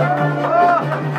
好